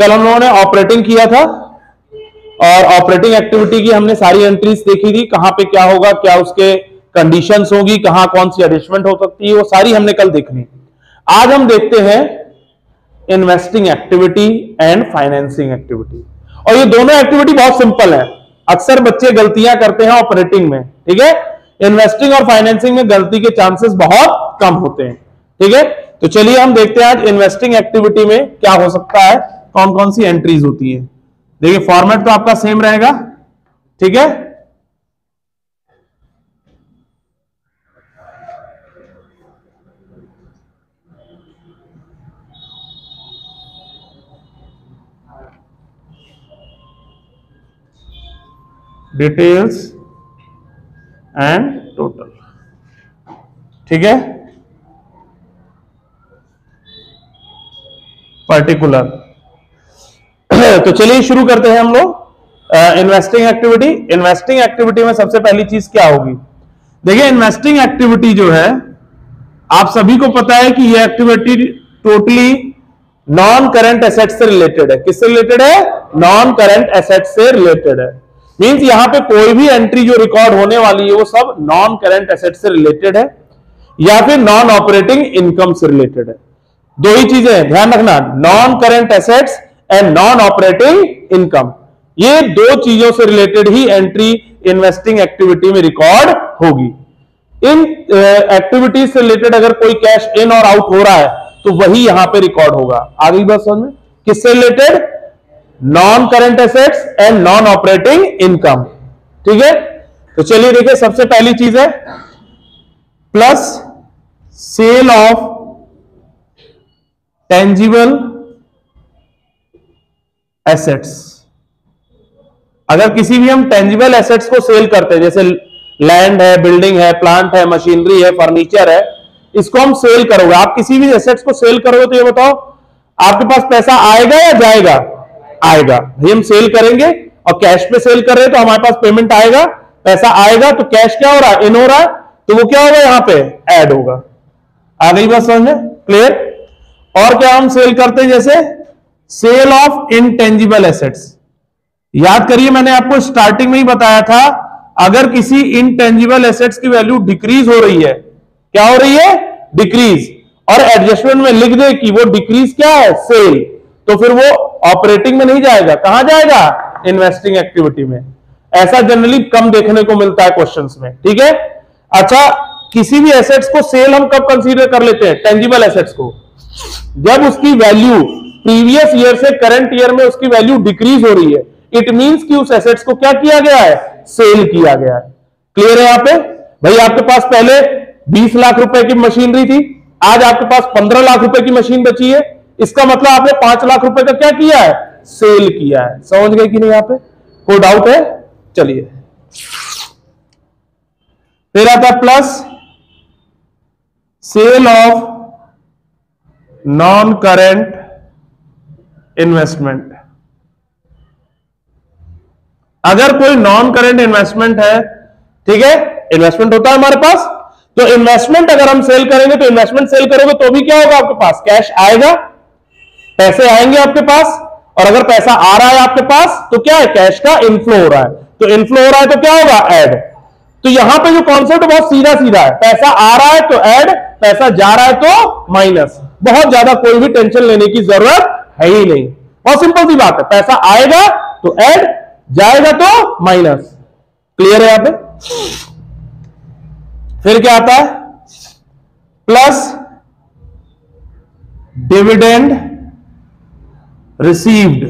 कल हम लोगों ने ऑपरेटिंग किया था और ऑपरेटिंग एक्टिविटी की हमने सारी एंट्रीज देखी थी, कहाँ पे क्या होगा, क्या उसके कंडीशंस होगी, कहाँ कौन सी एडजस्टमेंट हो सकती है, वो सारी हमने कल देखनी। आज हम देखते हैं investing activity and financing activity और ये दोनों एक्टिविटी बहुत सिंपल है। अक्सर बच्चे गलतियाँ करते हैं ऑपरेटिंग में, ठीक है? इन्वेस्टिंग और फाइनेंसिंग में गलती के चांसेस बहुत कम होते हैं, ठीक है? तो चलिए हम देखते हैं आज इन्वेस्टिंग एक्टिविटी में क्या हो सकता है। कौन कौन सी एंट्रीज होती है? देखिए फॉर्मेट तो आपका सेम रहेगा, ठीक है? डिटेल्स एंड टोटल ठीक है? पर्टिकुलर तो चलिए शुरू करते हैं हम लोग। इन्वेस्टिंग एक्टिविटी इन्वेस्टिंग एक्टिविटी में सबसे पहली चीज़ क्या होगी? देखिए इन्वेस्टिंग एक्टिविटी जो है, आप सभी को पता है कि यह activity totally non current asset से रिलेटेड है। किससे रिलेटेड है? नॉन करंट एसेट से रिलेटेड है। मींस यहाँ पे कोई भी एंट्री जो रिकॉर्ड होने वाली है, वो सब नॉन करंट एसेट से रिलेटेड है, या फिर नॉन ऑपरेटिंग इनकम से रिलेटेड है। दो ही चीज़ें हैं, ध्यान रखना। Non current assets and non operating income ये दो चीज़ों से रिलेटेड ही एंट्री इन्वेस्टिंग एक्टिविटी में रिकॉर्ड होगी। इन एक्टिविटीज़ uh, से रिलेटेड अगर कोई कैश इन और आउट हो रहा है तो वही यहाँ पे रिकॉर्ड होगा। आगे बात समझ में? किससे related non current assets and non operating income ठीक है? तो चलिए देखिए सबसे पहली चीज़ है plus sale of tangible assets अगर किसी भी हम टेंजिबल एसेट्स को सेल करते हैं, जैसे लैंड है बिल्डिंग है प्लांट है मशीनरी है फर्नीचर है, इसको हम सेल करोगे। आप किसी भी एसेट्स को सेल करोगे तो ये बताओ, आपके पास पैसा आएगा या जाएगा? आएगा। भाई हम सेल करेंगे और कैश पे सेल कर रहे हैं तो हमारे पास पेमेंट आएगा, पैसा आएगा तो कैश क्या हो रहा है? इन हो रहा है तो वो क्या होगा यहाँ पे? ऐड होगा। आ गई बात समझ में? क्लियर और क्या हम सेल करते हैं जैसे सेल ऑफ़ इनटेंजिबल एसेट्स याद करिए, मैंने आपको स्टार्टिंग में ही बताया था, अगर किसी इनटेंजिबल एसेट्स की वैल्यू डिक्रीज हो रही है, क्या हो रही है? डिक्रीज और एडजस्टमेंट में लिख दे कि वो डिक्रीज क्या है? सेल तो फिर वो ऑपरेटिंग में नहीं जाएगा. कहाँ जाएगा? इन्वेस्टिंग एक्टिविटी में. ऐसा जनरली कम देखने को मिलता है क्वेश्चन में. ठीक है? अच्छा किसी भी एसेट्स को सेल हम कब कंसीडर कर लेते हैं? टेंजिबल एसेट्स को. जब उसकी वैल्यू प्रीवियस ईयर से करंट ईयर में उसकी वैल्यू डिक्रीज हो रही है। इट मींस कि उस एसेट्स को क्या किया गया है? सेल किया गया है। क्लियर है यहाँ पे? भाई, आपके पास पहले 20 लाख रुपए की मशीनरी थी, आज आपके पास 15 लाख रुपए की मशीन बची है। इसका मतलब आपने पाँच लाख रुपए का क्या किया है? सेल किया है। समझ गए कि नहीं यहाँ पे? कोई डाउट है? चलिए। फिर आता plus sale of non current investment अगर कोई नॉन करेंट इन्वेस्टमेंट है, ठीक है? इन्वेस्टमेंट होता है हमारे पास। तो इन्वेस्टमेंट अगर हम सेल करेंगे तो इन्वेस्टमेंट सेल करोगे तो भी क्या होगा आपके पास? कैश आएगा। पैसे आएँगे आपके पास। और अगर पैसा आ रहा है आपके पास तो क्या है? कैश का इनफ्लो हो रहा है। तो इनफ्लो हो रहा है तो क्या होगा? एड तो यहाँ पे जो कॉन्सेप्ट बहुत सीधा सीधा है। पैसा आ रहा है तो एड पैसा जा रहा है तो माइनस बहुत ज़्यादा कोई भी टेंशन लेने की ज़रूरत है ही नहीं। बहुत सिंपल सी बात है। पैसा आएगा तो ऐड जाएगा तो माइनस क्लियर है यहाँ पे? फिर क्या आता है? प्लस डिविडेंड रिसीव्ड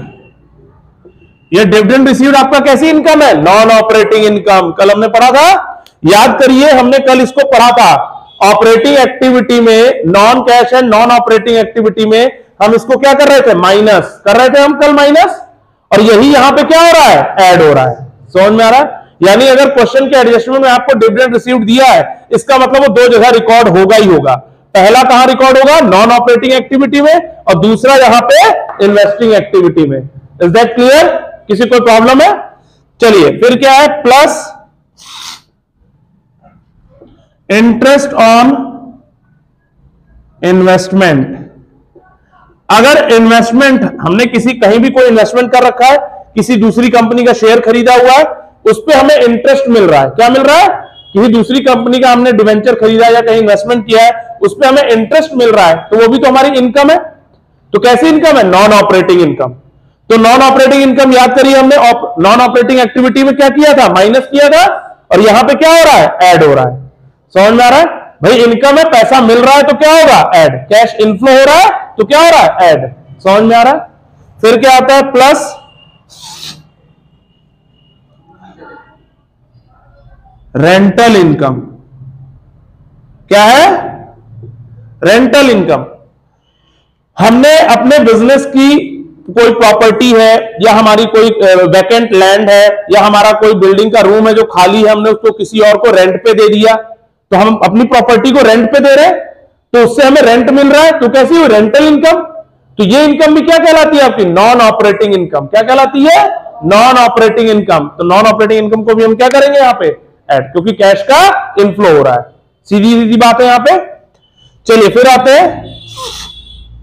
ये डिविडेंड रिसीव्ड आपका कैसी इनकम है? नॉन ऑपरेटिंग इनकम कल हमने पढ़ा था। याद करिए, हमने कल इसको पढ़ा था। ऑपरेटिंग एक्टिविटी में non cash and non operating activity में हम इसको क्या कर रहे थे? माइनस कर रहे थे हम कल माइनस और यही यहाँ पे क्या हो रहा है? ऐड हो रहा है। समझ में आ रहा है? यानी अगर क्वेश्चन के एडजस्टमेंट में आपको डिविडेंड रिसीव्ड दिया है, इसका मतलब वो दो जगह रिकॉर्ड होगा ही होगा। पहला कहाँ रिकॉर्ड होगा? नॉन ऑपरेटिंग एक्टिविटी में और दूसरा यहाँ पे इन्वेस्टिंग एक्टिविटी में। इज़ दैट क्लियर किसी कोई प्रॉब्लम है? चलिए, फिर क्या है? प्लस इंटरेस्ट ऑन इन्वेस्टमेंट अगर इन्वेस्टमेंट हमने किसी, कहीं भी कोई इन्वेस्टमेंट कर रखा है, किसी दूसरी कंपनी का शेयर खरीदा हुआ है, उस पर हमें इंटरेस्ट मिल रहा है। क्या मिल रहा है? किसी दूसरी कंपनी का हमने डिवेंचर खरीदा या कहीं इन्वेस्टमेंट किया है, उस पर हमें इंटरेस्ट मिल रहा है। तो वो भी तो हमारी इनकम है। तो कैसी इनकम है? नॉन ऑपरेटिंग इनकम तो नॉन ऑपरेटिंग इनकम याद करिए हमने नॉन ऑपरेटिंग एक्टिविटी में क्या किया था? माइनस किया था, और यहाँ पे क्या हो रहा है? ऐड हो रहा है। समझ में आ रहा है? भाई इनकम है, पैसा मिल रहा है तो क्या होगा? ऐड कैश इनफ्लो हो रहा है तो क्या हो रहा है? एड समझ में आ रहा है? फिर क्या आता है? प्लस रेंटल इनकम क्या है? रेंटल इनकम हमने अपने बिज़नेस की कोई प्रॉपर्टी है, या हमारी कोई वैकेंट लैंड है, या हमारा कोई बिल्डिंग का रूम है जो खाली है, हमने उसको किसी और को रेंट पे दे दिया तो हम अपनी प्रॉपर्टी को रेंट पे दे रहे हैं? तो उससे हमें रेंट मिल रहा है। तो कैसी हुई? रेंटल इनकम तो ये इनकम भी क्या कहलाती है आपकी? नॉन ऑपरेटिंग इनकम क्या कहलाती है? नॉन ऑपरेटिंग इनकम तो नॉन ऑपरेटिंग इनकम को भी हम क्या करेंगे यहाँ पे? ऐड क्योंकि कैश का इनफ्लो हो रहा है। सीधी सीधी बात है यहाँ पे। चलिए, फिर आते हैं।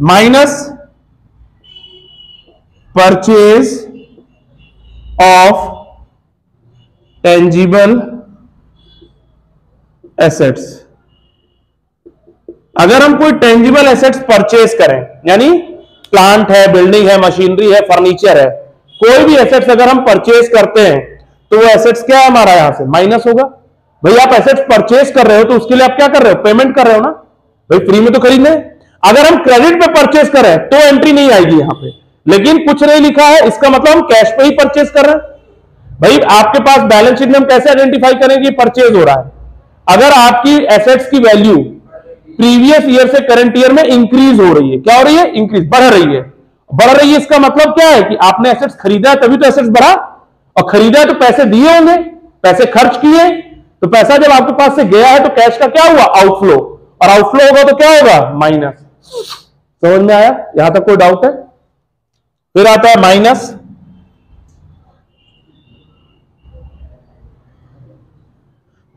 Minus purchase of tangible assets अगर हम कोई टेंजिबल एसेट्स परचेज करें, यानी प्लांट है बिल्डिंग है मशीनरी है फर्नीचर है, कोई भी एसेट्स अगर हम परचेज करते हैं तो वो एसेट्स क्या है हमारा यहाँ से? माइनस होगा। भाई, आप एसेट्स परचेज कर रहे हो तो उसके लिए आप क्या कर रहे हो? पेमेंट कर रहे हो ना? भाई फ्री में तो खरीदने अगर हम क्रेडिट पे परचेज करें तो एंट्री नहीं आएगी यहाँ पे। लेकिन कुछ नहीं लिखा है, इसका मतलब हम कैश पे ही परचेज कर रहे हैं। भाई, आपके पास बैलेंस शीट में हम कैसे आइडेंटिफाई करेंगे परचेज हो रहा है? अगर आपकी एसेट्स की वैल्यू प्रीवियस ईयर से करंट ईयर में इंक्रीज हो रही है। क्या हो रही है? इंक्रीज बढ़ रही है। बढ़ रही है इसका मतलब क्या है कि आपने एसेट्स खरीदा है तभी तो एसेट्स बढ़ा। और खरीदा है तो पैसे दिए होंगे, पैसे खर्च किए तो पैसा जब आपके पास से गया है तो कैश का क्या हुआ? आउटफ्लो और आउटफ्लो होगा तो क्या होगा? माइनस समझ में आया? यहाँ तक कोई डाउट है? फिर आता है minus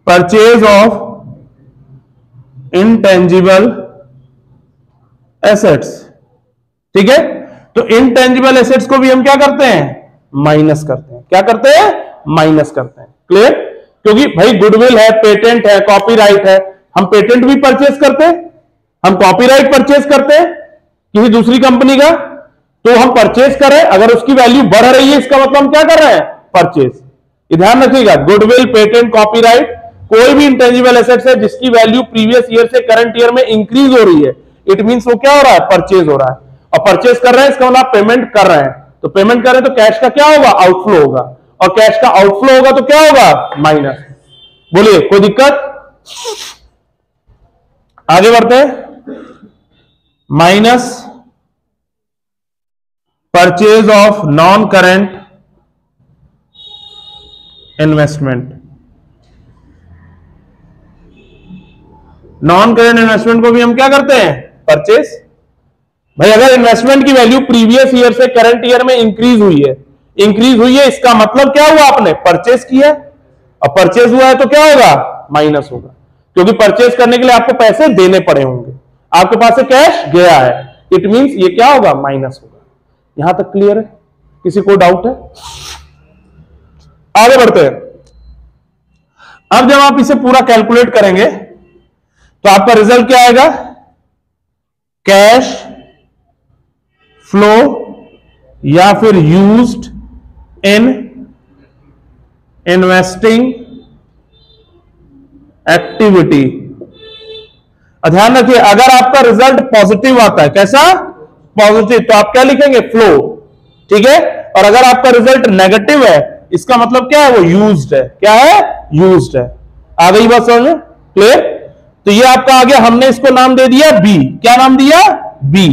purchase of intangible assets ठीक है? तो इनटेंजिबल एसेट्स को भी हम क्या करते हैं? माइनस करते हैं। क्या करते हैं? माइनस करते हैं। क्लियर क्योंकि भाई गुडविल है पेटेंट है कॉपीराइट है। हम पेटेंट भी परचेस करते हैं। हम कॉपीराइट परचेस करते हैं किसी दूसरी कंपनी का तो हम परचेस करें। अगर उसकी वैल्यू बढ़ रही है, इसका मतलब हम क्या कर रहे हैं? परचेस ध्यान रखिएगा। गुडविल पेटेंट कॉपीराइट कोई भी इंटेंजिबल एसेट्स है जिसकी वैल्यू प्रीवियस ईयर से करंट ईयर में इंक्रीज हो रही है इट मीन वो क्या हो रहा है? परचेज हो रहा है। और परचेज कर रहे हैं, इसका मतलब पेमेंट कर रहे हैं। तो पेमेंट कर रहे हैं तो कैश का क्या होगा? आउटफ्लो होगा। और कैश का आउटफ्लो होगा तो क्या होगा? माइनस बोलिए, कोई दिक्कत? आगे बढ़ते हैं। Minus purchase of non current investment non current investment को भी हम क्या करते हैं? परचेस भाई, अगर इन्वेस्टमेंट की वैल्यू प्रीवियस ईयर से करंट ईयर में इंक्रीज हुई है इंक्रीज हुई है, इसका मतलब क्या हुआ आपने? परचेस किया और परचेस हुआ है तो क्या होगा? माइनस होगा। क्योंकि परचेस करने के लिए आपको पैसे देने पड़े होंगे। आपके पास से कैश गया है। इट मींस ये क्या होगा? माइनस होगा। यहाँ तक क्लियर है? किसी को डाउट है? आगे बढ़ते हैं। अब जब आप इसे पूरा कैलकुलेट करेंगे तो आपका रिज़ल्ट क्या आएगा? कैश फ्लो या फिर यूज्ड इन इन्वेस्टिंग एक्टिविटी ध्यान रखिए, अगर आपका रिज़ल्ट पॉजिटिव आता है, कैसा? पॉजिटिव तो आप क्या लिखेंगे? फ्लो ठीक है? और अगर आपका रिज़ल्ट नेगेटिव है, इसका मतलब क्या है? वो यूज्ड है। क्या है? यूज्ड है। आ गई बात समझ क्लियर तो ये आपका आ गया, हमने इसको नाम दे दिया बी क्या नाम दिया? बी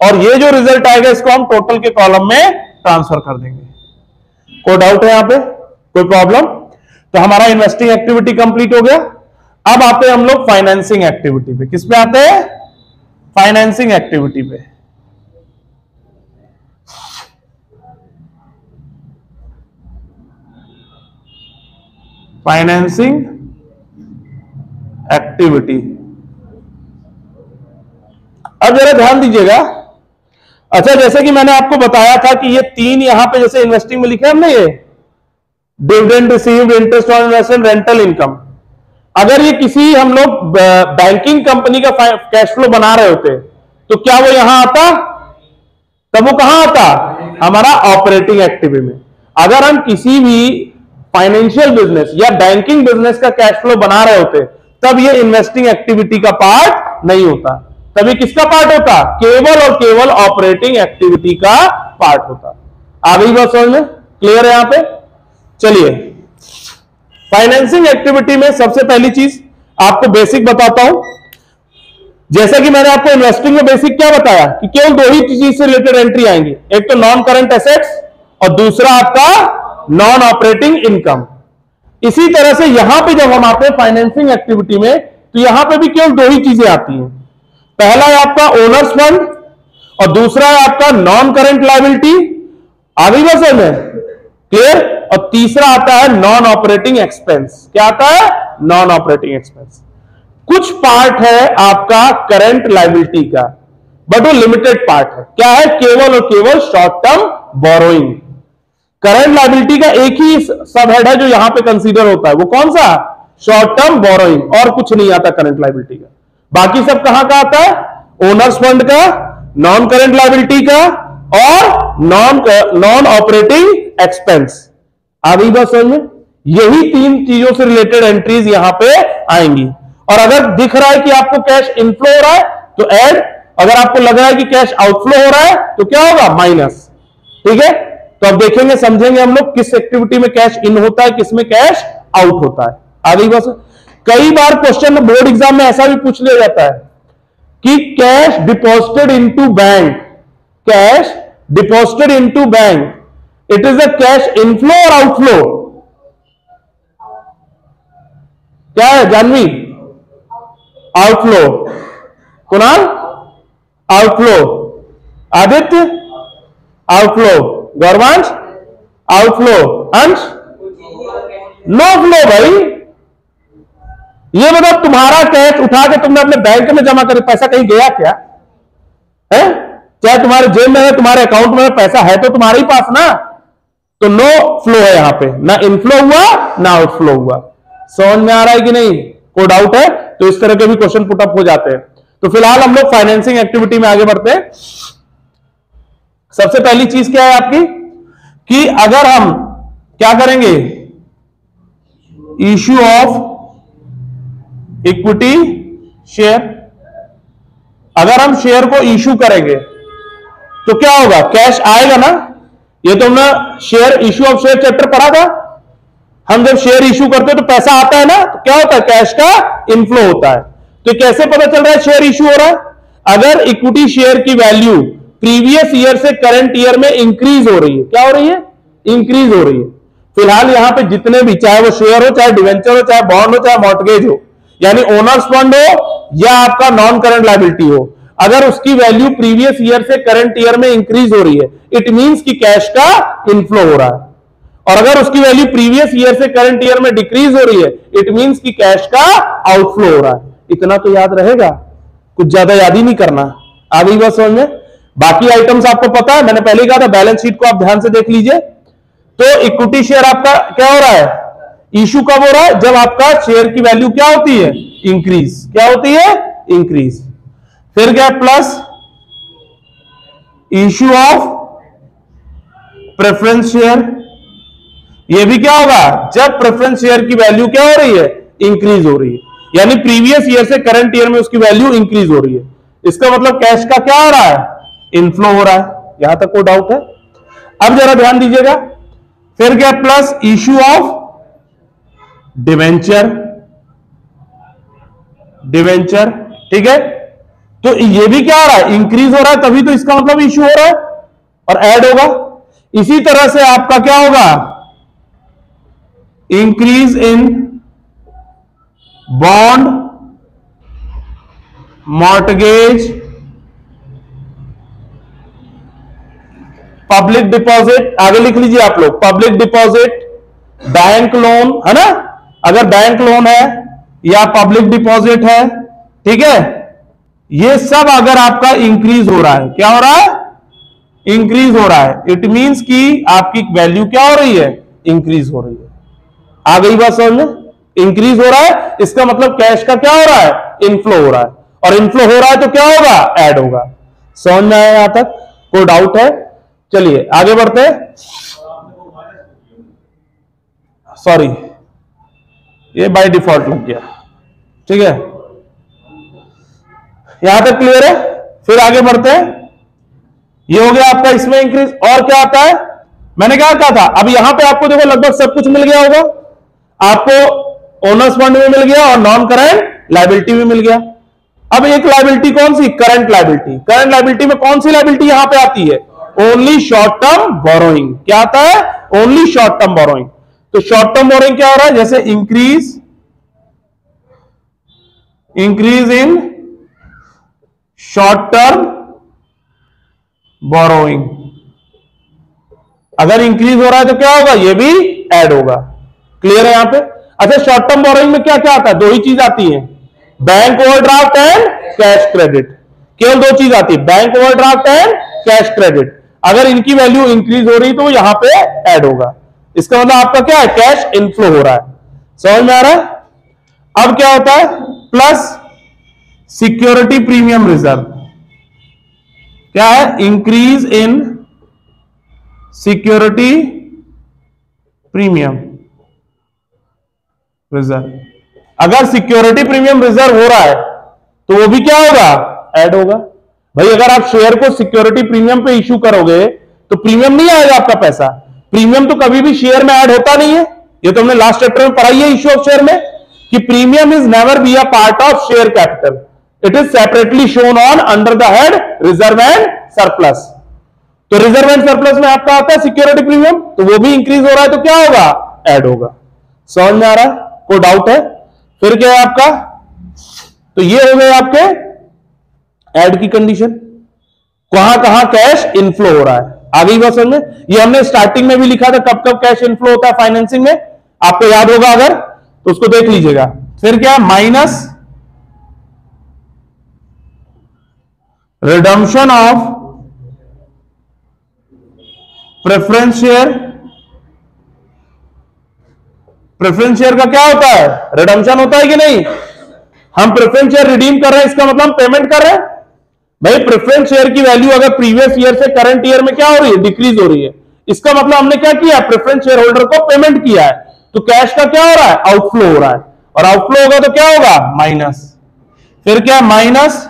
और ये जो रिज़ल्ट आएगा, इसको हम टोटल के कॉलम में ट्रांसफ़र कर देंगे। कोई डाउट है यहाँ पे? कोई प्रॉब्लम तो हमारा इन्वेस्टिंग एक्टिविटी कंप्लीट हो गया। अब आते हैं हम लोग फाइनेंसिंग एक्टिविटी पे। किस पे आते हैं? फाइनेंसिंग एक्टिविटी पे। फाइनेंसिंग एक्टिविटी अब जरा ध्यान दीजिएगा। अच्छा जैसे कि मैंने आपको बताया था कि ये तीन यहाँ पे जैसे इन्वेस्टिंग में लिखे हमने ये। Dividend received interest on investment rental income अगर ये किसी हम लोग बैंकिंग कंपनी का कैश फ्लो बना रहे होते तो क्या वो यहाँ आता? तब वो कहाँ आता? हमारा ऑपरेटिंग एक्टिविटी में। अगर हम किसी भी फाइनेंशियल बिज़नेस या बैंकिंग बिज़नेस का कैश फ्लो बना रहे होते तब ये इन्वेस्टिंग एक्टिविटी का पार्ट नहीं होता। तभी किसका पार्ट होता? केवल और केवल ऑपरेटिंग एक्टिविटी का पार्ट होता। आ गई बात समझ में? क्लियर है यहाँ पे? चलिए। फाइनेंसिंग एक्टिविटी में सबसे पहली चीज़ आपको बेसिक बताता हूँ। जैसा कि मैंने आपको इन्वेस्टिंग में बेसिक क्या बताया? कि केवल दो ही चीज़ से रिलेटेड एंट्री आएँगी। एक तो नॉन करंट एसेट्स और दूसरा आपका नॉन ऑपरेटिंग इनकम इसी तरह से यहाँ पे जब हम आते हैं फाइनेंसिंग एक्टिविटी में तो यहाँ पे भी केवल दो ही चीज़ें आती हैं। पहला है आपका ओनर्स फंड और दूसरा है आपका नॉन करंट लाइबिलिटी आगे बस में। क्लियर और तीसरा आता है नॉन ऑपरेटिंग एक्सपेंस क्या आता है? नॉन ऑपरेटिंग एक्सपेंस कुछ पार्ट है आपका करंट लाइबिलिटी का बट वो लिमिटेड पार्ट है। क्या है? केवल और केवल short term borrowing current liability का एक ही सब हेड है जो यहाँ पे कंसीडर होता है। वो कौन सा? शॉर्ट टर्म बोरोइंग और कुछ नहीं आता करंट लाइबिलिटी का। बाकी सब कहाँ का आता है? ओनर्स फंड का नॉन करंट लाइबिलिटी का, और नॉन नॉन ऑपरेटिंग एक्सपेंस आ गई बात समझ में यही तीन चीज़ों से रिलेटेड एंट्रीज यहाँ पे आएँगी। और अगर दिख रहा है कि आपको कैश इनफ्लो हो रहा है तो एड अगर आपको लग रहा है कि कैश आउटफ्लो हो रहा है तो क्या होगा? माइनस ठीक है? तो अब देखेंगे, समझेंगे हम लोग किस एक्टिविटी में कैश इन होता है, किसमें कैश आउट होता है। आ गई बस कई बार क्वेश्चन बोर्ड एग्ज़ाम में ऐसा भी पूछ लिया जाता है कि cash deposited into bank cash deposited into bank it is a cash inflow और आउटफ्लो क्या है, Janvi? Outflow Kunal? Outflow Aditya? Outflow Gauravansh outflow Ansh no flow भाई। ये मतलब तुम्हारा कैश उठा के तुमने अपने बैंक में जमा कर, पैसा कहीं गया क्या? है? चाहे तुम्हारे जेब में है, तुम्हारे अकाउंट में पैसा है तो तुम्हारे ही पास ना। तो नो फ्लो है यहाँ पे। ना इनफ्लो हुआ, ना आउटफ्लो हुआ। समझ में आ रहा है कि नहीं? कोई डाउट है। तो इस तरह के भी क्वेश्चन पुटअप हो जाते हैं। तो फ़िलहाल हम लोग फाइनेंसिंग एक्टिविटी में आगे बढ़ते हैं। सबसे पहली चीज़ क्या है आपकी? कि अगर हम क्या करेंगे? इश्यू ऑफ़ इक्विटी शेयर अगर हम शेयर को इश्यू करेंगे तो क्या होगा? कैश आएगा ना? ये तो हमने share issue of share chapter पढ़ा था। हम जब शेयर इश्यू करते हैं तो पैसा आता है ना? तो क्या होता है? कैश का इनफ्लो होता है। तो कैसे पता चल रहा है शेयर इश्यू हो रहा है? अगर इक्विटी शेयर की वैल्यू प्रीवियस ईयर से करंट ईयर में इंक्रीज हो रही है। क्या हो रही है? इंक्रीज हो रही है। फ़िलहाल यहाँ पे जितने भी, चाहे वो शेयर हो, चाहे डिवेंचर हो, चाहे बॉन्ड हो, चाहे मॉर्टगेज हो, यानी ओनर्स फंड हो या आपका नॉन करंट लाइबिलिटी हो, अगर उसकी वैल्यू प्रीवियस ईयर से करंट ईयर में इंक्रीज हो रही है इट मींस कि कैश का इनफ्लो हो रहा है। और अगर उसकी वैल्यू प्रीवियस ईयर से करंट ईयर में डिक्रीज हो रही है इट मींस कि कैश का आउटफ्लो हो रहा है। इतना तो याद रहेगा। कुछ ज़्यादा याद ही नहीं करना। आ गई बात समझ में? बाकी आइटम्स आपको पता है, मैंने पहले कहा था बैलेंस शीट को आप ध्यान से देख लीजिए। तो इक्विटी शेयर आपका क्या हो रहा है? इशू कब हो रहा है? जब आपका शेयर की वैल्यू क्या होती है? इंक्रीज क्या होती है? इंक्रीज फिर क्या plus issue of preference share ये भी क्या होगा? जब प्रेफरेंस शेयर की वैल्यू क्या हो रही है? इंक्रीज हो रही है। यानी प्रीवियस ईयर से करंट ईयर में उसकी वैल्यू इंक्रीज हो रही है। इसका मतलब कैश का क्या हो रहा है? इनफ्लो हो रहा है, यहाँ तक कोई डाउट है। अब जरा ध्यान दीजिएगा, फिर क्या plus issue of debenture debenture ठीक है? तो ये भी क्या हो रहा है इंक्रीज हो रहा है, तभी तो इसका मतलब इश्यू हो रहा है, और ऐड होगा। इसी तरह से आपका क्या होगा? Increase in bond mortgage public deposit, आगे लिख लीजिए आप लोग, पब्लिक डिपॉजिट, बैंक लोन, है ना? अगर बैंक लोन है, या पब्लिक डिपॉजिट है, ठीक है? ये सब अगर आपका इंक्रीज हो रहा है, क्या हो रहा है? इंक्रीज हो रहा है। इट मींस कि आपकी वैल्यू क्या हो रही है? इंक्रीज हो रही है। आ गई बात समझ में? इंक्रीज हो रहा है, इसका मतलब कैश का क्या हो रहा है? इनफ्लो हो रहा है। और इनफ्लो हो रहा है तो क्या होगा? ऐड होगा। समझ में आया यहाँ तक? कोई डाउट है। चलिए, आगे बढ़ते सॉरी ये बाय डिफ़ॉल्ट लग गया। ठीक है? यहाँ तक क्लियर है? फिर आगे बढ़ते हैं। ये हो गया आपका इसमें इंक्रीज और क्या आता है? मैंने क्या कहा था? अब यहाँ पे आपको देखो, लगभग सब कुछ मिल गया होगा। आपको ओनर्स फंड भी मिल गया और नॉन करंट लाइबिलिटी भी मिल गया। अब एक लाइबिलिटी कौन सी? करंट लाइबिलिटी करंट लाइबिलिटी में कौन सी लाइबिलिटी यहाँ पे आती है? ओनली शॉर्ट टर्म बोरोइंग क्या आता है? ओनली शॉर्ट टर्म बोरोइंग तो शॉर्ट टर्म बोरोइंग क्या हो रहा है? जैसे increase increase in short term borrowing अगर इंक्रीज हो रहा है तो क्या होगा? ये भी ऐड होगा. क्लियर है यहाँ पे? अच्छा शॉर्ट टर्म बोरोइंग में क्या क्या आता है? दो ही चीज़ आती है. Bank overdraft and cash credit केवल दो चीज़ आती है? Bank overdraft and cash credit अगर इनकी वैल्यू इंक्रीज हो रही तो यहाँ पे ऐड होगा। इसका मतलब आपका क्या है? कैश इनफ्लो हो रहा है। समझ में आ रहा है? अब क्या होता है? Plus security premium reserve. क्या है? Increase in security premium reserve. अगर सिक्योरिटी प्रीमियम रिज़र्व हो रहा है तो वो भी क्या होगा? ऐड होगा। भाई, अगर आप शेयर को सिक्योरिटी प्रीमियम पे इश्यू करोगे तो प्रीमियम नहीं आएगा आपका पैसा। प्रीमियम तो कभी भी शेयर में ऐड होता नहीं है। ये तो हमने लास्ट चैप्टर में पढ़ाई है इशू ऑफ़ शेयर में, कि premium is never be a part of share capital it is separately shown on under the head reserve and surplus तो रिज़र्व एंड सरप्लस में आपका आता है सिक्योरिटी प्रीमियम तो वो भी इंक्रीज हो रहा है तो क्या होगा? ऐड होगा। समझ में आ रहा है? कोई डाउट है? फिर क्या है आपका? तो ये हो गए आपके ऐड की कंडीशन कहाँ कहाँ कैश इनफ्लो हो रहा है? आ गई बात समझ में ये हमने स्टार्टिंग में भी लिखा था, कब कब कैश इनफ्लो होता है फाइनेंसिंग में। आपको याद होगा अगर तो उसको देख लीजिएगा। फिर क्या? Minus redemption of preference share preference share का क्या होता है? रिडम्शन होता है कि नहीं? हम प्रेफरेंस शेयर रिडीम कर रहे हैं, इसका मतलब पेमेंट कर रहे हैं। भाई प्रेफरेंस शेयर की वैल्यू अगर प्रीवियस ईयर से करंट ईयर में क्या हो रही है? डिक्रीज हो रही है। इसका मतलब हमने क्या किया प्रेफरेंस शेयर होल्डर को पेमेंट किया है। तो कैश का क्या हो रहा है? आउटफ्लो हो रहा है। और आउटफ्लो होगा तो क्या होगा? माइनस फिर क्या? Minus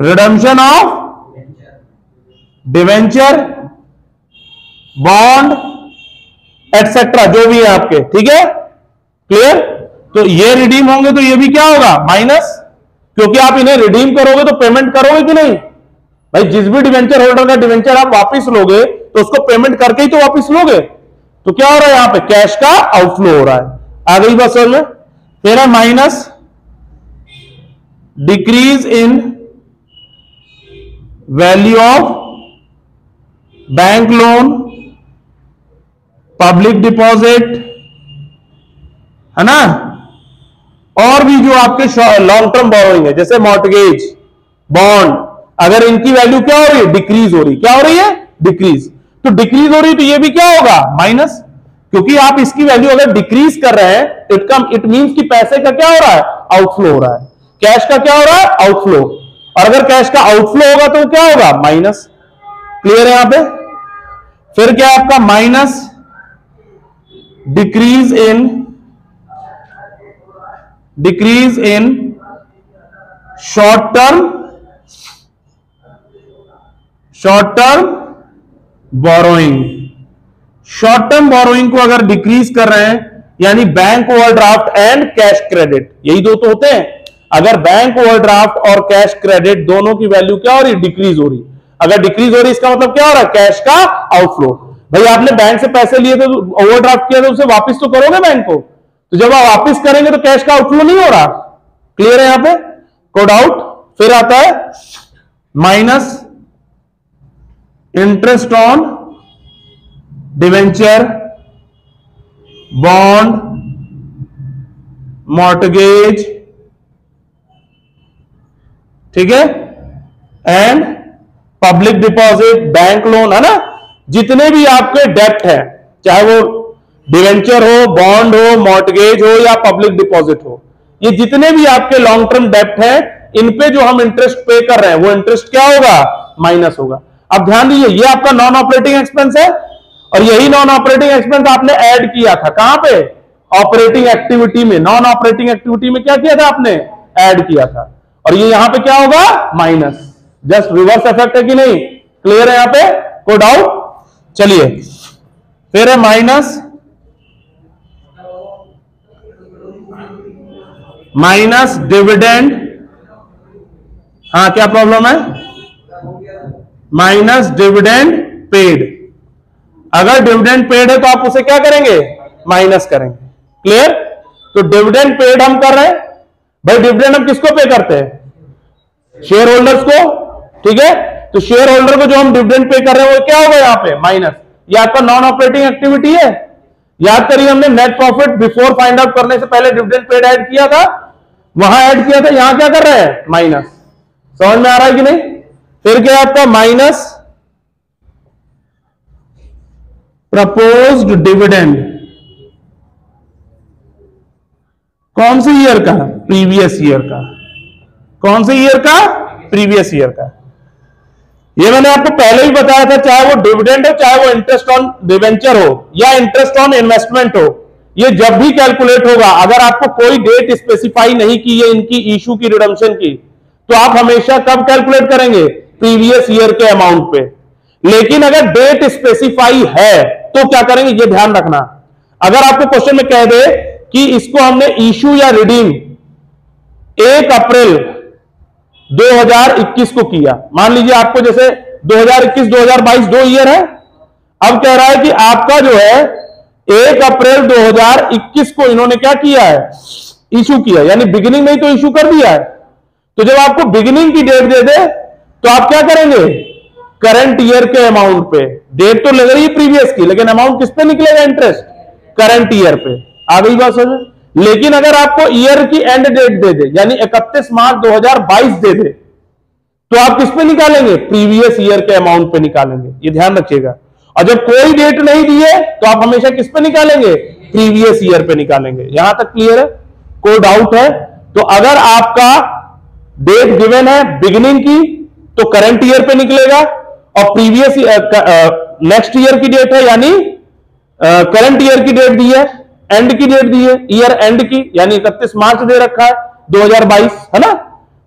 redemption of debenture bond etcetera जो भी है आपके। ठीक है? क्लियर तो ये रिडीम होंगे तो ये भी क्या होगा? माइनस क्योंकि आप इन्हें रिडीम करोगे तो पेमेंट करोगे कि नहीं? भाई, जिस भी डिवेंचर होल्डर का डिवेंचर आप वापस लोगे तो उसको पेमेंट करके ही तो वापस लोगे। तो क्या हो रहा है यहाँ पे? कैश का आउटफ्लो हो रहा है। आ गई बस फिर है minus decrease in value of bank loan public deposit है ना? और भी जो आपके लॉन्ग टर्म बोरोइंग है, जैसे मॉर्टगेज बॉन्ड अगर इनकी वैल्यू क्या हो रही है? डिक्रीज हो रही क्या हो रही है? डिक्रीज तो डिक्रीज हो रही तो ये भी क्या होगा? माइनस क्योंकि आप इसकी वैल्यू अगर डिक्रीज कर रहे हैं तो इट कम इट मींस कि पैसे का क्या हो रहा है? आउटफ्लो हो रहा है। कैश का क्या हो रहा है? आउटफ्लो और अगर कैश का आउटफ्लो होगा तो क्या होगा? माइनस क्लियर है यहाँ पे? फिर क्या आपका? Minus decrease in decrease in short term short term borrowing short term borrowing को अगर डिक्रीज कर रहे हैं, यानी bank overdraft and cash credit यही दो तो होते हैं। अगर बैंक ओवरड्राफ्ट और कैश क्रेडिट दोनों की वैल्यू क्या हो रही डिक्रीज हो रही अगर डिक्रीज हो रही इसका मतलब क्या हो रहा है? कैश का आउटफ्लो भाई, आपने बैंक से पैसे लिए तो ओवरड्राफ्ट किया तो उसे वापस तो करोगे बैंक को? तो जब आप वापस करेंगे तो कैश का आउटफ्लो नहीं हो रहा। क्लियर है यहाँ पे? कोड आउट फिर आता है minus interest on debenture bond mortgage ठीक है? And public deposit bank loan है ना? जितने भी आपके डेप्ट है, चाहे वो डिवेंचर हो, बॉन्ड हो, मॉर्टगेज हो या पब्लिक डिपॉजिट हो, ये जितने भी आपके लॉन्ग टर्म डेप्ट है, इन पे जो हम इंटरेस्ट पे कर रहे हैं, वो इंटरेस्ट क्या होगा? माइनस होगा। अब ध्यान दीजिए, ये आपका नॉन ऑपरेटिंग एक्सपेंस है और यही नॉन ऑपरेटिंग एक्सपेंस आपने ऐड किया था। कहाँ पे? ऑपरेटिंग एक्टिविटी में। नॉन ऑपरेटिंग एक्टिविटी में क्या किया था आपने? ऐड किया था। और ये यहाँ पे क्या होगा? माइनस जस्ट रिवर्स इफ़ेक्ट है कि नहीं? क्लियर है यहाँ पे? कोई डाउट चलिए। फिर है माइनस माइनस डिविडेंड हाँ क्या प्रॉब्लम है? Minus dividend paid. अगर डिविडेंड पेड है तो आप उसे क्या करेंगे? माइनस करेंगे। क्लियर? तो डिविडेंड पेड हम कर रहे हैं। भाई, डिविडेंड हम किसको पे करते हैं? शेयर होल्डर्स को। ठीक है? तो शेयर होल्डर को जो हम डिविडेंड पे कर रहे हैं, वो क्या होगा यहाँ पे? माइनस ये आपका नॉन ऑपरेटिंग एक्टिविटी है। याद करिए, हमने net profit before find out करने से पहले डिविडेंड पेड ऐड किया था। वहाँ ऐड किया था, यहाँ क्या कर रहे हैं? माइनस। समझ में आ रहा है कि नहीं? फिर क्या आपका? माइनस। Proposed dividend. कौन से ईयर का? प्रीवियस ईयर का। कौन से ईयर का? प्रीवियस ईयर का। ये मैंने आपको पहले ही बताया था, चाहे वो डिविडेंड हो, चाहे वो इंटरेस्ट ऑन डिवेंचर हो, या इंटरेस्ट ऑन इन्वेस्टमेंट हो ये जब भी कैलकुलेट होगा, अगर आपको कोई डेट स्पेसिफाई नहीं की है इनकी इशू की रिडम्शन की तो आप हमेशा कब कैलकुलेट करेंगे? प्रीवियस ईयर के अमाउंट पे। लेकिन अगर डेट स्पेसिफाई है तो क्या करेंगे? ये ध्यान रखना। अगर आपको क्वेश्चन में कह दे कि इसको हमने इशू या रिडीम एक अप्रैल 2021 को किया। मान लीजिए आपको जैसे 2021 2022 दो ईयर है। अब कह रहा है कि आपका जो है एक अप्रैल 2021 को इन्होंने क्या किया है? इशू किया यानी बिगिनिंग में ही तो इशू कर दिया है। तो जब आपको बिगिनिंग की डेट दे दे तो आप क्या करेंगे? करंट ईयर के अमाउंट पे। डेट तो लग रही है प्रीवियस की, लेकिन अमाउंट किस पे निकलेगा इंटरेस्ट करंट ईयर पे। आ गई बात समझ? लेकिन अगर आपको ईयर की एंड डेट दे दे, यानी 31 मार्च 2022 दे दे तो आप किस पे निकालेंगे? प्रीवियस ईयर के अमाउंट पे निकालेंगे। ये ध्यान रखिएगा। और जब कोई डेट नहीं दी है तो आप हमेशा किस पे निकालेंगे? प्रीवियस ईयर पे निकालेंगे। यहाँ तक क्लियर है? कोई डाउट है? तो अगर आपका डेट गिवन है बिगिनिंग की तो करंट ईयर पे निकलेगा और प्रीवियस नेक्स्ट ईयर की डेट है, यानी करंट ईयर की डेट दी है एंड की डेट दी है ईयर एंड की, यानी इकतीस मार्च दे रखा है 2022 है ना?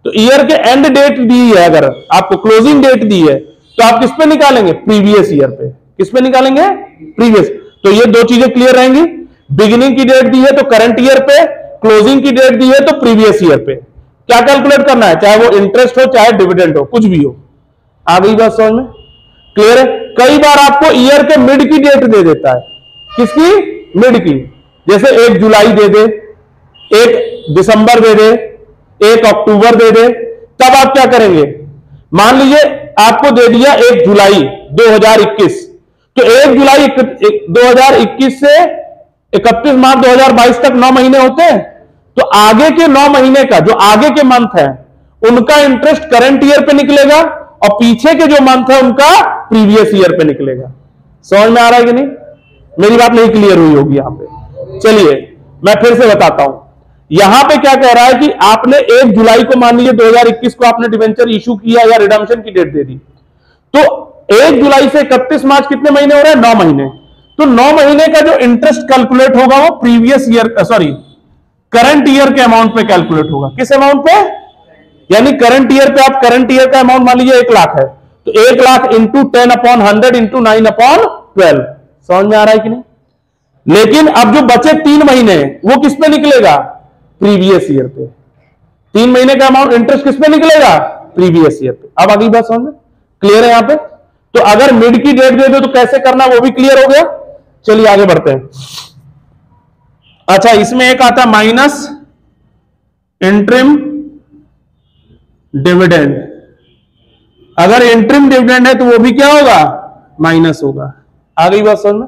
तो ईयर के एंड डेट दी है अगर, आपको क्लोजिंग डेट दी है तो आप किस पे निकालेंगे? प्रीवियस ईयर पे। किस पे निकालेंगे? प्रीवियस तो ये दो चीज़ें क्लियर रहेंगी। बिगिनिंग की डेट दी है तो करंट ईयर पे क्लोजिंग की डेट दी है तो प्रीवियस ईयर पे। क्या कैलकुलेट करना है? चाहे वो इंटरेस्ट हो, चाहे डिविडेंड हो, कुछ भी हो। आ गई बात समझ में? क्लियर है? कई बार आपको ईयर के मिड की डेट दे देता है। किसकी? मिड की। जैसे एक जुलाई दे दे, एक दिसंबर दे दे, एक अक्टूबर दे दे, तब आप क्या करेंगे? मान लीजिए आपको दे दिया एक जुलाई 2021 तो एक जुलाई 2021 से 31 मार्च 2022 तक नौ महीने होते हैं। तो आगे के नौ महीने का जो आगे के मंथ है उनका इंटरेस्ट करंट ईयर पे निकलेगा और पीछे के जो मंथ है उनका प्रीवियस ईयर पे निकलेगा। समझ में आ रहा है कि नहीं? मेरी बात नहीं क्लियर हुई होगी यहाँ पे। चलिए मैं फिर से बताता हूँ। यहाँ पे क्या कह रहा है कि आपने एक जुलाई को मान लीजिए 2021 को आपने डिवेंचर इशू किया या रिडम्शन की डेट दे दी। तो एक जुलाई से इकतीस मार्च कितने महीने हो रहे हैं? नौ महीने। तो नौ महीने का जो इंटरेस्ट कैलकुलेट होगा वो previous year sorry current year के अमाउंट पे कैलकुलेट होगा। किस अमाउंट पे? यानी करंट ईयर पे आप करंट ईयर का अमाउंट मान लीजिए एक लाख है। तो एक lakh into ten upon hundred into nine upon twelve समझ में आ रहा है कि नहीं? लेकिन अब जो बचे तीन महीने, वो किस पे निकलेगा? प्रीवियस ईयर पे। तीन महीने का अमाउंट इंटरेस्ट किस पे निकलेगा? प्रीवियस ईयर पे। अब अगली बात समझ में? क्लियर है यहाँ पे? तो अगर मिड की डेट दे दो तो कैसे करना वो भी क्लियर हो गया? चलिए आगे बढ़ते हैं। अच्छा इसमें एक आता माइनस इंट्रिम डिविडेंड अगर इंट्रिम डिविडेंड है तो वो भी क्या होगा? माइनस होगा। आ गई बात समझ में?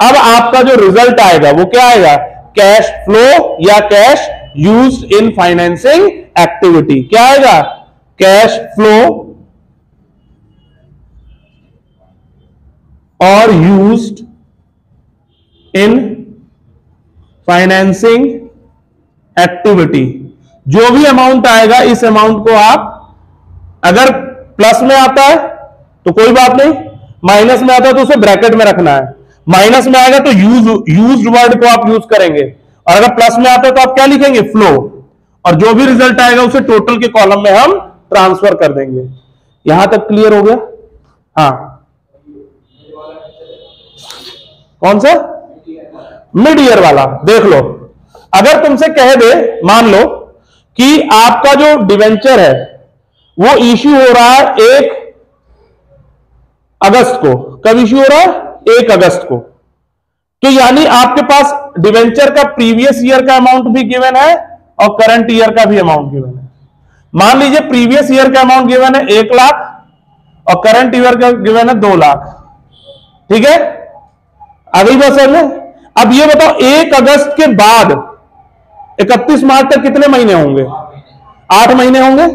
अब आपका जो रिज़ल्ट आएगा, वो क्या आएगा? कैश फ्लो या cash use in financing activity क्या आएगा? कैश फ्लो और यूज्ड इन फाइनेंसिंग एक्टिविटी जो भी अमाउंट आएगा, इस अमाउंट को आप अगर प्लस में आता है तो कोई बात नहीं। माइनस में आता है तो उसे ब्रैकेट में रखना है। माइनस में आएगा तो यूज़ यूज़ वर्ड को आप यूज़ करेंगे। और अगर प्लस में आता है तो आप क्या लिखेंगे? फ्लो और जो भी रिज़ल्ट आएगा, उसे टोटल के कॉलम में हम ट्रांसफ़र कर देंगे। यहाँ तक क्लियर हो गया? हाँ। कौन सा? मिड ईयर वाला, देख लो। अगर तुमसे कह दे, मान लो, कि आपका जो डिवेंचर है, वो इश्यू हो रहा है एक अगस्त को। कब इश्यू हो रहा है? एक अगस्त को। तो यानी आपके पास डिवेंचर का प्रीवियस ईयर का अमाउंट भी गिवन है और करंट ईयर का भी अमाउंट गिवन है। मान लीजिए प्रीवियस ईयर का अमाउंट गिवन है एक लाख और करंट ईयर का गिवन है दो लाख। ठीक है? गई बात समझ अब ये बताओ, एक अगस्त के बाद, इकतीस मार्च तक कितने महीने होंगे? आठ महीने होंगे?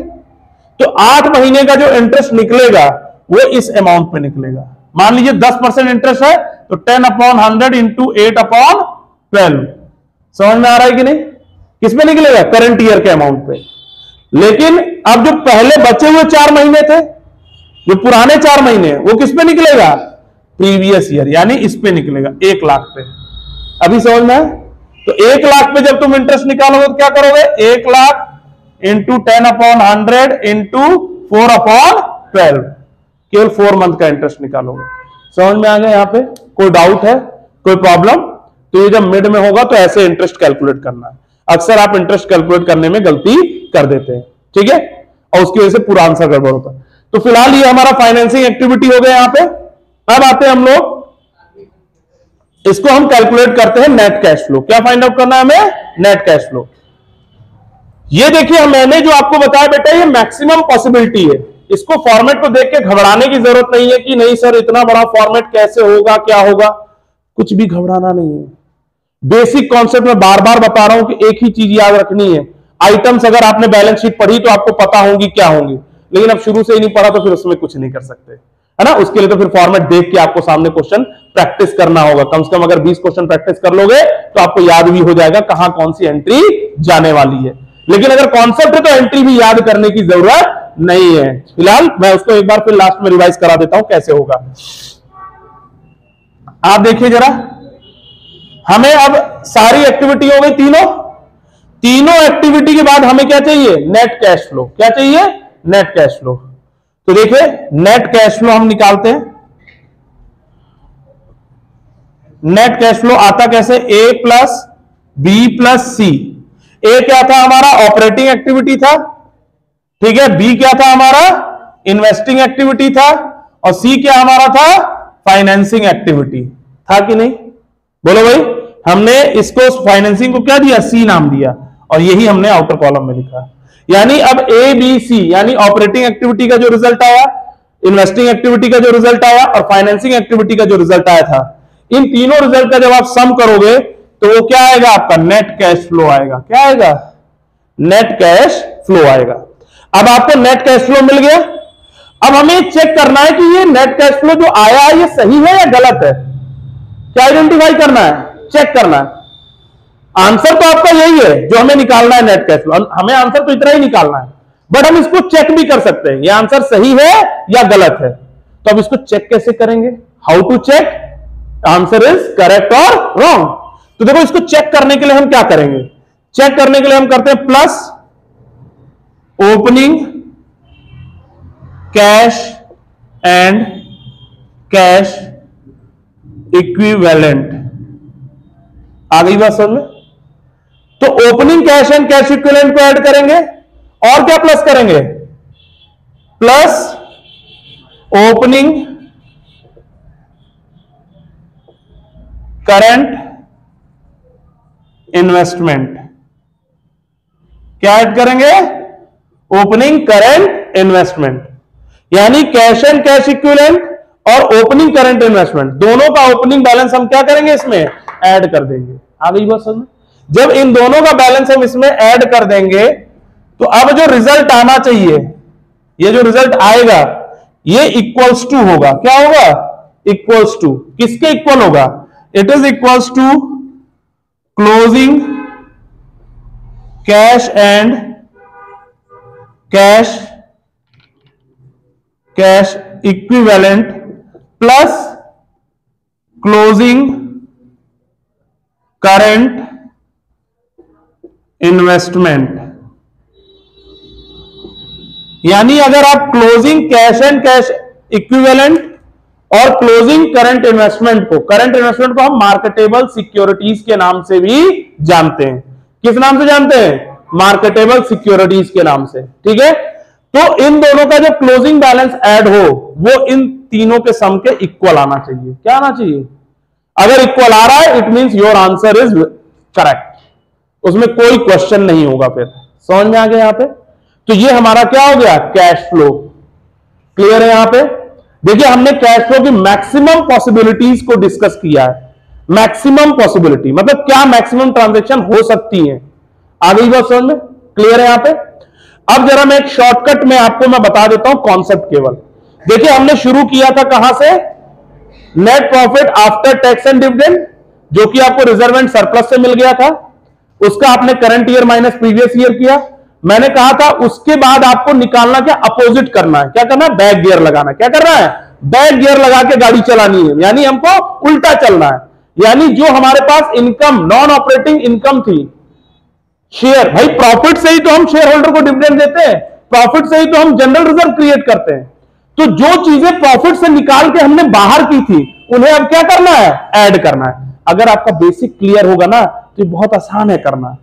तो आठ महीने का जो इंटरेस्ट निकलेगा, वो इस अमाउंट पे निकलेगा। मान लीजिए दस परसेंट इंटरेस्ट है तो ten upon hundred into eight upon twelve समझ में आ रहा है कि नहीं? किस पे निकलेगा? करंट ईयर के अमाउंट पे। लेकिन अब जो पहले बचे हुए चार महीने थे, जो पुराने चार महीने, वो किस पे निकलेगा? प्रीवियस ईयर, यानी इस पे निकलेगा, एक लाख पे। अभी समझ में तो एक लाख पे जब तुम इंटरेस्ट निकालोगे तो क्या करोगे? एक lakh into ten upon hundred into four upon twelve केवल फोर मंथ का इंटरेस्ट निकालोगे। समझ में आ गया यहाँ पे? कोई डाउट है? कोई प्रॉब्लम तो ये जब मिड में होगा तो ऐसे इंटरेस्ट कैलकुलेट करना है। अक्सर आप इंटरेस्ट कैलकुलेट करने में गलती कर देते हैं। ठीक है? और उसकी वजह से पूरा आंसर गड़बड़ होता है। तो फ़िलहाल ये हमारा फाइनेंसिंग एक्टिविटी हो गया यहाँ पे। अब आते हैं हम लोग। इसको हम कैलकुलेट करते हैं नेट कैश फ्लो क्या फाइंड आउट करना है हमें? नेट कैश फ्लो ये देखिए, मैंने जो आपको बताया बेटा, ये मैक्सिमम पॉसिबिलिटी है। इसको फॉर्मेट को देख के घबराने की ज़रूरत नहीं है कि नहीं सर इतना बड़ा फॉर्मेट कैसे होगा, क्या होगा? कुछ भी घबराना नहीं है। बेसिक कॉन्सेप्ट में बार बार बता रहा हूँ कि एक ही चीज़ याद रखनी है। आइटम्स अगर आपने बैलेंस शीट पढ़ी तो आपको पता होंगी क्या होंगी। लेकिन अब शुरू से ही नहीं पढ़ा तो फिर उसमें कुछ नहीं कर सकते। है ना? उसके लिए तो फिर फॉर्मेट देख के आपको सामने क्वेश्चन प्रैक्टिस करना होगा। कम से कम अगर 20 क्वेश्चन प्रैक्टिस कर लोगे तो आपको याद भी हो जाएगा कहाँ कौन सी एंट्री जाने वाली है। लेकिन अगर कॉन्सेप्ट है तो एंट्री भी याद करने की ज़रूरत नहीं है। फ़िलहाल, मैं उसको एक बार फिर लास्ट में रिवाइज करा देता हूँ, कैसे होगा। आप देखिए जरा। हमें अब सारी एक्टिविटी हो गई तीनों। तीनों एक्टिविटी के बाद हमें क्या चाहिए? नेट कैश फ्लो क्या चाहिए? नेट कैश फ्लो तो देखिए नेट कैश फ्लो हम निकालते हैं। नेट कैश फ्लो आता कैसे? A plus B plus C A क्या था हमारा? ऑपरेटिंग एक्टिविटी था। ठीक है बी क्या था हमारा? इन्वेस्टिंग एक्टिविटी था। और सी क्या हमारा था? फाइनेंसिंग एक्टिविटी था कि नहीं? बोलो भाई, हमने इसको फाइनेंसिंग को क्या दिया? सी नाम दिया। और यही हमने आउटर कॉलम में लिखा। यानी अब ए बी सी यानी ऑपरेटिंग एक्टिविटी का जो रिज़ल्ट आया इन्वेस्टिंग एक्टिविटी का जो रिज़ल्ट आया और फाइनेंसिंग एक्टिविटी का जो रिज़ल्ट आया था, इन तीनों रिज़ल्ट का जब आप सम करोगे तो वो क्या आएगा आपका? नेट कैश फ्लो आएगा। क्या आएगा? नेट कैश फ्लो आएगा। अब आपको नेट कैश फ्लो मिल गया। अब हमें चेक करना है कि ये नेट कैश फ्लो जो आया है, ये सही है या गलत है? क्या आइडेंटिफाई करना है? चेक करना है। आंसर तो आपका यही है, जो हमें निकालना है नेट कैश फ्लो हमें आंसर तो इतना ही निकालना है। बट हम इसको चेक भी कर सकते हैं। ये आंसर सही है या गलत है? तो अब इसको चेक कैसे करेंगे? How to check answer is correct और रॉन्ग तो देखो, इसको चेक करने के लिए हम क्या करेंगे? चेक करने के लिए हम करते हैं plus opening cash and cash equivalent आ गई बात समझ में? तो opening cash and cash equivalent को ऐड करेंगे, और क्या प्लस करेंगे? प्लस ओपनिंग करंट इन्वेस्टमेंट क्या ऐड करेंगे? ओपनिंग करंट इन्वेस्टमेंट यानी कैश एंड कैश इक्विवेलेंट और ओपनिंग करंट इन्वेस्टमेंट दोनों का ओपनिंग बैलेंस हम क्या करेंगे इसमें? ऐड कर देंगे। आ गई बात समझ? जब इन दोनों का बैलेंस हम इसमें ऐड कर देंगे तो अब जो रिज़ल्ट आना चाहिए, ये जो रिज़ल्ट आएगा, ये इक्वल्स टू होगा। क्या होगा? इक्वल्स टू किसके इक्वल होगा? It is equals to closing cash and cash cash equivalent plus closing current investment. यानी अगर आप closing cash and cash equivalent और क्लोजिंग करंट इन्वेस्टमेंट को करंट इन्वेस्टमेंट को हम मार्केटेबल सिक्योरिटीज के नाम से भी जानते हैं। किस नाम से जानते हैं? मार्केटेबल सिक्योरिटीज के नाम से, ठीक है? तो इन दोनों का जो क्लोजिंग बैलेंस ऐड हो, वो इन तीनों के सम के इक्वल आना चाहिए। क्या आना चाहिए? अगर इक्वल आ रहा है it mean your answer is correct उसमें कोई क्वेश्चन नहीं होगा फिर। समझ में आ गया यहाँ पे? तो ये हमारा क्या हो गया? कैश फ्लो क्लियर है यहाँ पे? देखिए, हमने कैश फ्लो की मैक्सिमम पॉसिबिलिटीज को डिस्कस किया है। मैक्सिमम पॉसिबिलिटी मतलब क्या मैक्सिमम ट्रांजेक्शन हो सकती है? आ गई बात समझ में? क्लियर है यहाँ पे? अब जरा मैं एक शॉर्टकट में आपको मैं बता देता हूँ कॉन्सेप्ट केवल। देखिए, हमने शुरू किया था कहाँ से? Net profit after tax and dividend जो कि आपको रिज़र्व एंड सरप्लस से मिल गया था। उसका आपने current year minus previous year किया। मैंने कहा था, उसके बाद आपको निकालना क्या? अपोजिट करना है। क्या करना है? बैक गियर लगाना क्या करना है? बैक गियर लगा के गाड़ी चलानी है। यानी हमको उल्टा चलना है। यानी जो हमारे पास इनकम नॉन ऑपरेटिंग इनकम थी शेयर भाई प्रॉफिट से ही तो हम शेयर होल्डर को डिविडेंड देते हैं। प्रॉफिट से ही तो हम जनरल रिज़र्व क्रिएट करते हैं। तो जो चीज़ें प्रॉफिट से निकाल के हमने बाहर की थी, उन्हें अब क्या करना है? ऐड करना है। अगर आपका बेसिक क्लियर होगा ना तो ये बहुत आसान है करना।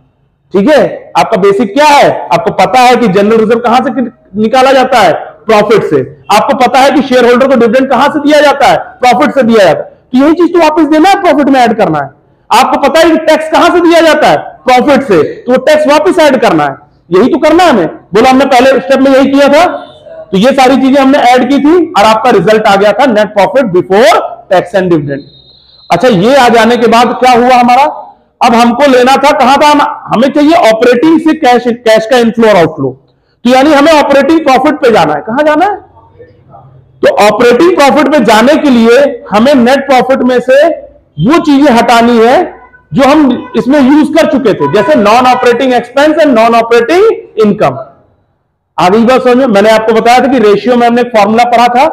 ठीक है? आपका बेसिक क्या है? आपको पता है कि जनरल रिज़र्व कहाँ से निकाला जाता है? प्रॉफिट से। आपको पता है कि शेयर होल्डर को डिविडेंड कहाँ से दिया जाता है? प्रॉफिट से दिया जाता है। यही चीज़ तो वापस देना है प्रॉफिट में ऐड करना है। आपको पता है कि टैक्स कहाँ से दिया जाता है? प्रॉफिट से। तो टैक्स वापस ऐड करना है। यही तो करना है हमें। बोला हमने पहले स्टेप में यही किया था। तो ये सारी चीज़ें हमने ऐड की थी और आपका रिज़ल्ट आ गया था net profit before tax and dividend अच्छा ये आ जाने के बाद क्या हुआ हमारा? अब हमको लेना था कहाँ था? हम, चाहिए ऑपरेटिंग से कैश कैश का इनफ्लो और आउटफ्लो तो यानी हमें ऑपरेटिंग प्रॉफिट पे जाना है। कहाँ जाना है? तो ऑपरेटिंग प्रॉफिट पे जाने के लिए हमें नेट प्रॉफिट में से वो चीज़ें हटानी है जो हम इसमें यूज़ कर चुके थे। जैसे non operating expense and non operating income आगे बात समझ मैंने आपको बताया था कि रेशियो में हमने फॉर्मूला पढ़ा था।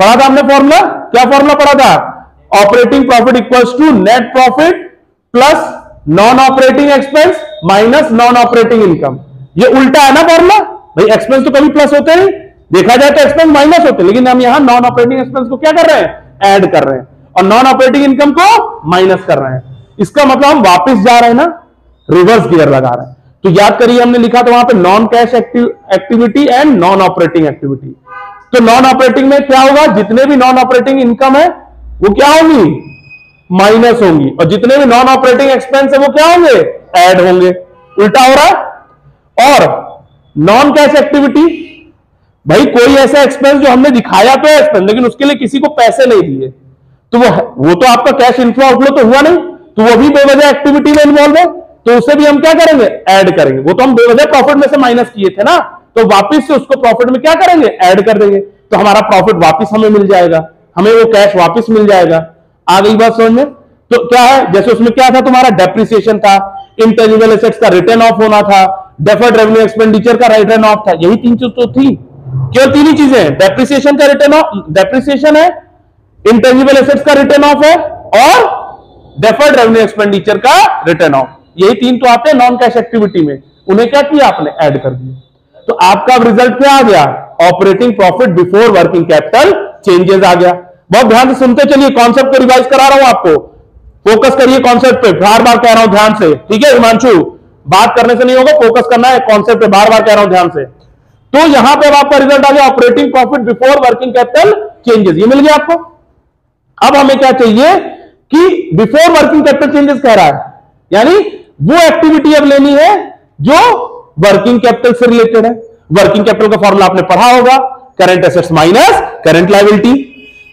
पढ़ा था हमने फॉर्मूला क्या फॉर्मूला पढ़ा था? Operating profit equals to net profit plus non operating expense minus non operating income ये उल्टा है ना फॉर्मूला भाई एक्सपेंस तो कभी प्लस होते हैं देखा जाए तो एक्सपेंस माइनस होते हैं लेकिन हम यहाँ नॉन ऑपरेटिंग एक्सपेंस को क्या कर रहे हैं? ऐड कर रहे हैं। और नॉन ऑपरेटिंग इनकम को माइनस कर रहे हैं। इसका मतलब हम वापस जा रहे हैं ना? रिवर्स गियर लगा रहे हैं। तो याद करिए, हमने लिखा था वहाँ पे non cash activity and non operating activity तो नॉन ऑपरेटिंग में क्या होगा? जितने भी नॉन ऑपरेटिंग इनकम है, वो क्या होंगी? माइनस होंगी। और जितने भी नॉन ऑपरेटिंग एक्सपेंस है, वो क्या होंगे? ऐड होंगे। उल्टा हो रहा है। और नॉन कैश एक्टिविटी भाई कोई ऐसा एक्सपेंस जो हमने दिखाया तो एक्सपेंस लेकिन उसके लिए किसी को पैसे नहीं दिए। तो वो वो तो आपका कैश इनफ्लो आउटफ्लो तो हुआ नहीं। तो वो भी बेवजह एक्टिविटी में इन्वॉल्व है। तो उसे भी हम क्या करेंगे? ऐड करेंगे। वो तो हम बेवजह प्रॉफिट में से माइनस किए थे ना। तो वापिस से उसको प्रॉफिट में क्या करेंगे? ऐड कर देंगे। तो हमारा प्रॉफिट वापिस हमें मिल जाएगा। हमें वो कैश वापिस मिल जाएगा। आ गई बात समझ में? तो क्या है? जैसे उसमें क्या था? तुम्हारा डेप्रिसिएशन था इंटेजिबल एसेट्स का रिटर्न ऑफ़ होना था डेफर्ड रेवेन्यू एक्सपेंडिचर का रिटर्न ऑफ़ था। यही तीन चीज़ तो थी। केवल तीन ही चीज़ें? डेप्रिसिएशन का रिटर्न ऑफ़ डेप्रिसिएशन है इंटेजिबल एसेट्स का रिटर्न ऑफ़ है, और डेफर्ड रेवेन्यू एक्सपेंडिचर का रिटर्न ऑफ़ यही तीन तो आते हैं नॉन कैश एक्टिविटी में। उन्हें क्या किया? आपने ऐड कर दिया। तो आपका रिज़ल्ट क्या आ गया? Operating profit before working capital changes आ गया। बहुत ध्यान से सुनते चलिए कॉन्सेप्ट को रिवाइज करा रहा हूँ आपको। फोकस करिए कॉन्सेप्ट पे, बार बार कह रहा हूँ ध्यान से। ठीक है, हिमांशु? बात करने से नहीं होगा फोकस करना है कॉन्सेप्ट पे, बार बार कह रहा हूँ ध्यान से। तो यहाँ पे अब आपका रिज़ल्ट आ गया operating profit before working capital changes ये मिल गया आपको? अब हमें क्या चाहिए कि बिफोर वर्किंग कैपिटल चेंजेस कह रहा है। यानी वो एक्टिविटी अब लेनी है जो वर्किंग कैपिटल से रिलेटेड है। वर्किंग कैपिटल का फॉर्मूला आपने पढ़ा होगा current assets minus current liability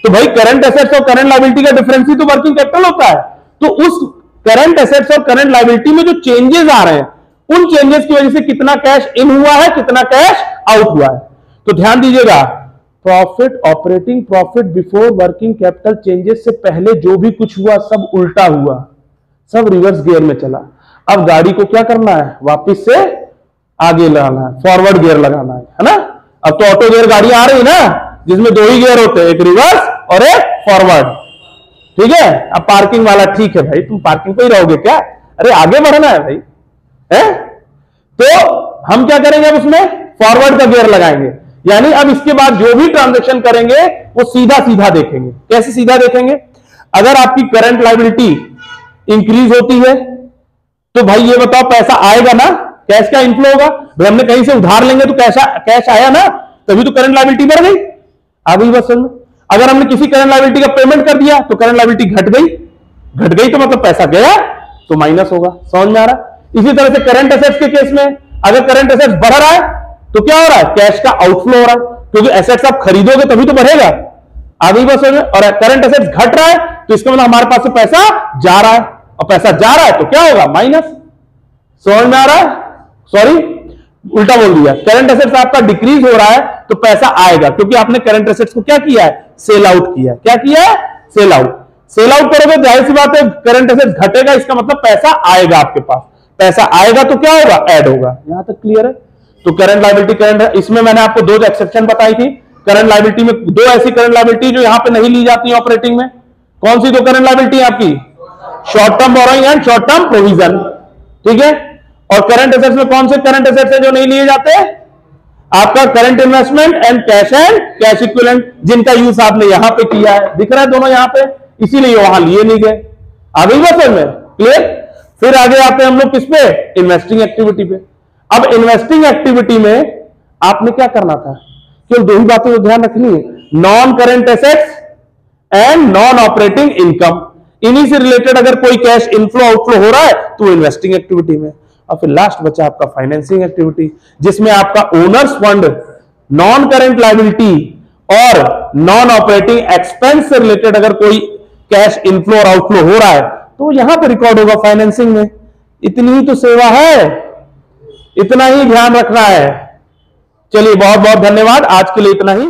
तो भाई करंट एसेट्स और करंट लाइबिलिटी का डिफरेंस ही तो वर्किंग कैपिटल होता है। तो उस करंट एसेट्स और करंट लाइबिलिटी में जो चेंजेस आ रहे हैं, उन चेंजेस की वजह से कितना कैश इन हुआ है, कितना कैश आउट हुआ है। तो ध्यान दीजिएगा profit operating profit before working capital changes से पहले जो भी कुछ हुआ, सब उल्टा हुआ, सब रिवर्स गियर में चला। अब गाड़ी को क्या करना है? वापिस से आगे लगाना है फॉरवर्ड गियर लगाना है है ना? अब तो ऑटो गियर गाड़ी आ रही ना। जिसमें दो ही गियर होते हैं, एक रिवर्स और एक फॉरवर्ड ठीक है? अब पार्किंग वाला ठीक है भाई, तुम पार्किंग पे ही रहोगे क्या? अरे आगे बढ़ना है भाई। है? तो हम क्या करेंगे अब उसमें? फॉरवर्ड का गियर लगाएँगे। यानी अब इसके बाद जो भी ट्रांजेक्शन करेंगे, वो सीधा सीधा देखेंगे। कैसे सीधा देखेंगे? अगर आपकी करंट लाइबिलिटी इंक्रीज होती है तो भाई ये बताओ, पैसा आएगा ना? कैश का इनफ्लो होगा। भाई हमने कहीं से उधार लेंगे तो कैश कैश आया ना? तभी तो करंट लाइबिलिटी बढ़ गई। आ गई बस अगर हमने किसी करंट लाइबिलिटी का पेमेंट कर दिया तो करंट लाइबिलिटी घट गई। घट गई तो मतलब पैसा गया तो माइनस होगा। समझ में आ रहा? इसी तरह से करंट एसेट्स के केस में, अगर करंट एसेट्स बढ़ रहा है तो क्या हो रहा है? कैश का आउटफ्लो हो रहा है। क्योंकि एसेट्स आप खरीदोगे तभी तो बढ़ेगा। आ गई बस समझ और करंट एसेट्स घट रहा है तो इसका मतलब हमारे पास से पैसा जा रहा है। और पैसा जा रहा है तो क्या होगा? माइनस समझ में आ रहा है? सॉरी उल्टा बोल दिया। करंट एसेट्स आपका डिक्रीज हो रहा है तो पैसा आएगा। क्योंकि आपने करंट एसेट्स को क्या किया है? सेल आउट किया है। क्या किया है? सेल आउट सेल आउट करोगे, ज़ाहिर सी बात है करंट एसेट्स घटेगा, इसका मतलब पैसा आएगा आपके पास। पैसा आएगा तो क्या होगा? ऐड होगा। यहाँ तक क्लियर है? तो करंट लाइबिलिटी करंट इसमें मैंने आपको दो एक्सेप्शन बताई थी। करंट लाइबिलिटी में दो ऐसी करंट लाइबिलिटी जो यहाँ पे नहीं ली जाती है ऑपरेटिंग में। कौन सी दो करंट लाइबिलिटी आपकी? Short term borrowing and short term provision ठीक है? और करंट एसेट्स में कौन से करंट एसेट्स हैं जो नहीं लिए जाते? आपका current investment and cash and cash equivalent जिनका यूज़ आपने यहाँ पे किया है। दिख रहा है दोनों यहाँ पे, इसीलिए वहाँ लिए नहीं गए। आ गई बात में? क्लियर फिर आगे आते हैं हम लोग किस पे? इन्वेस्टिंग एक्टिविटी पे। अब इन्वेस्टिंग एक्टिविटी में आपने क्या करना था? केवल दो ही बातों को ध्यान रखनी है। Non current assets and non operating income इन्हीं से रिलेटेड अगर कोई कैश इनफ्लो आउटफ्लो हो रहा है तो इन्वेस्टिंग एक्टिविटी में। और फिर लास्ट बचा आपका फाइनेंसिंग एक्टिविटी जिसमें आपका owners fund non current liability और नॉन ऑपरेटिंग एक्सपेंस से रिलेटेड अगर कोई कैश इनफ्लो और आउटफ्लो हो रहा है तो यहाँ पर रिकॉर्ड होगा फाइनेंसिंग में। इतनी ही तो सेवा है। इतना ही ध्यान रखना है। चलिए बहुत बहुत धन्यवाद। आज के लिए इतना ही।